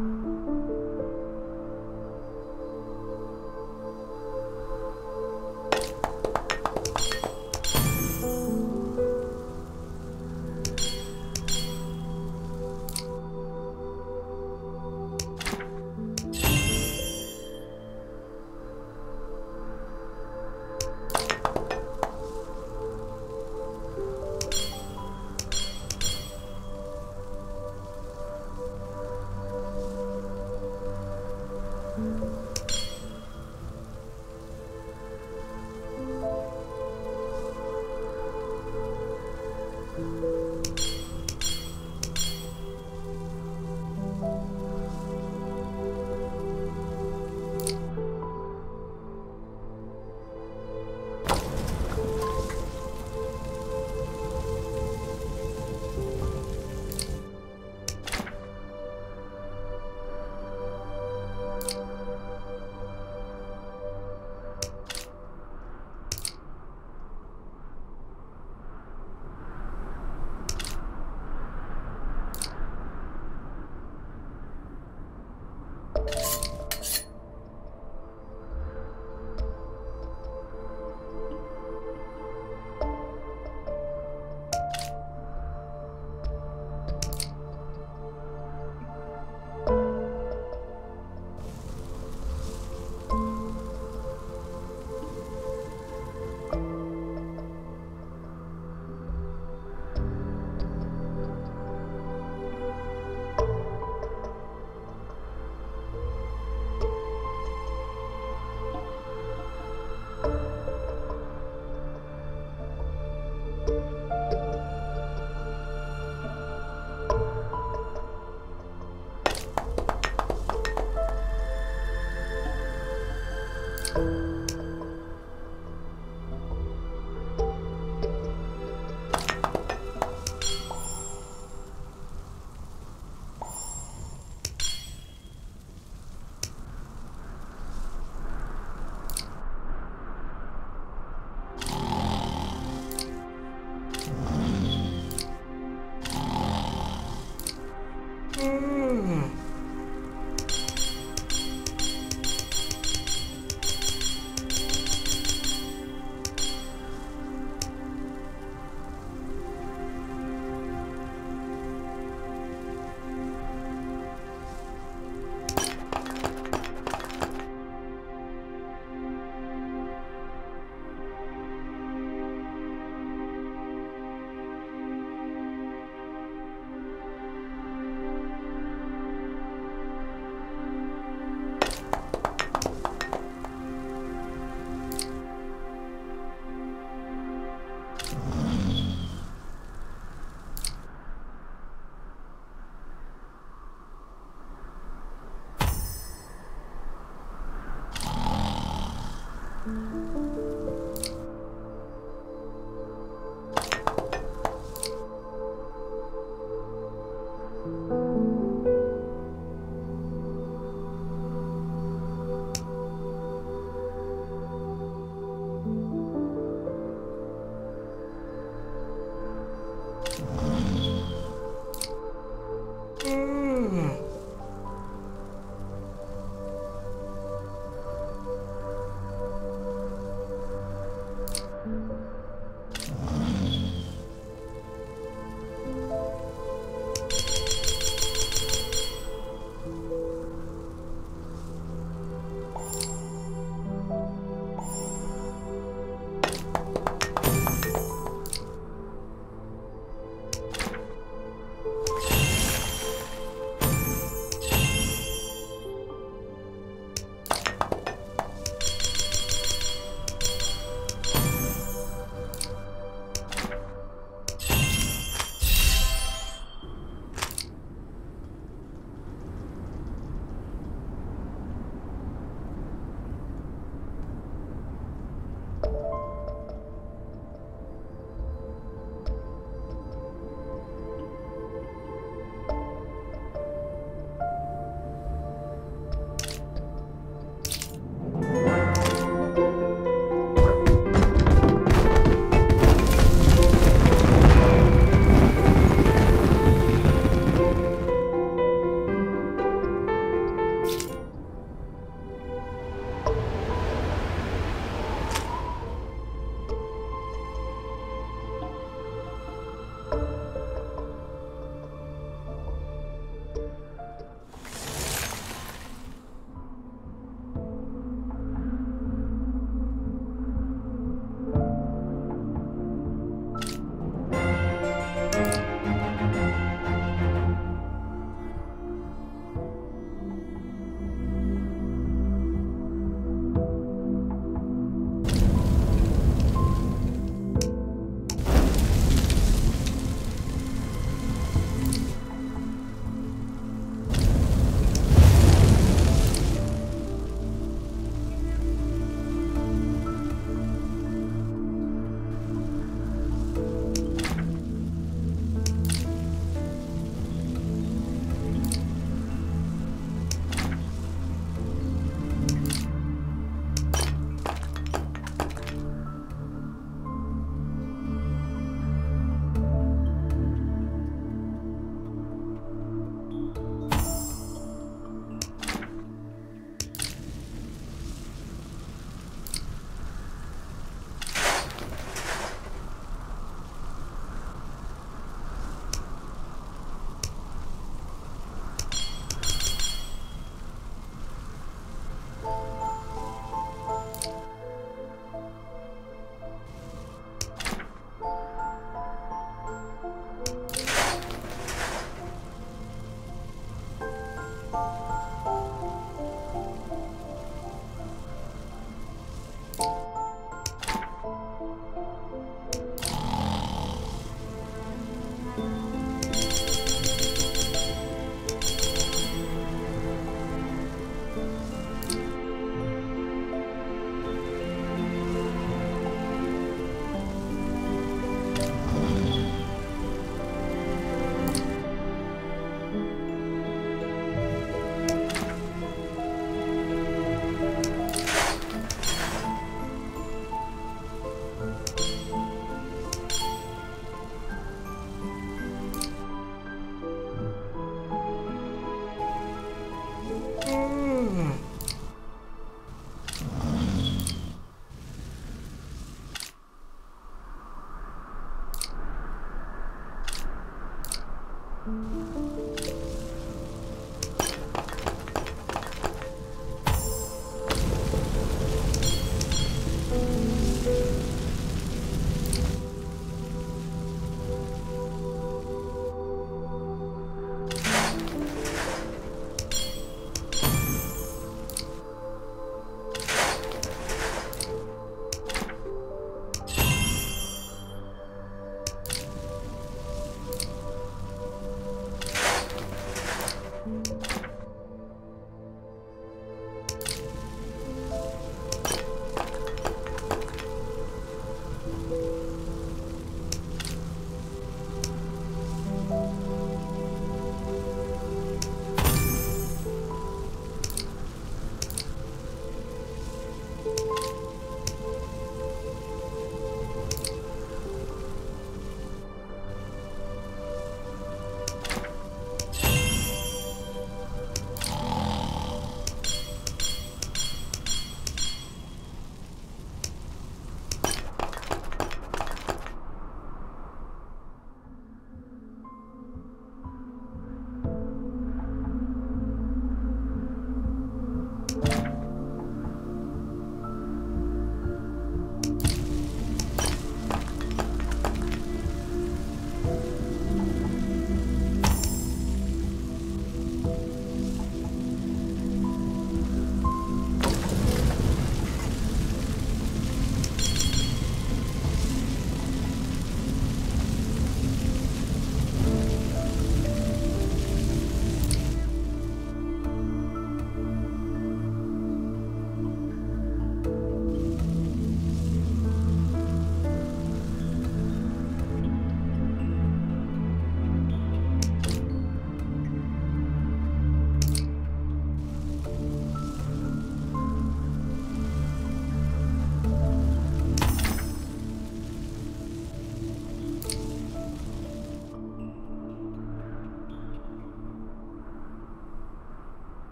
うん。Mm-hmm.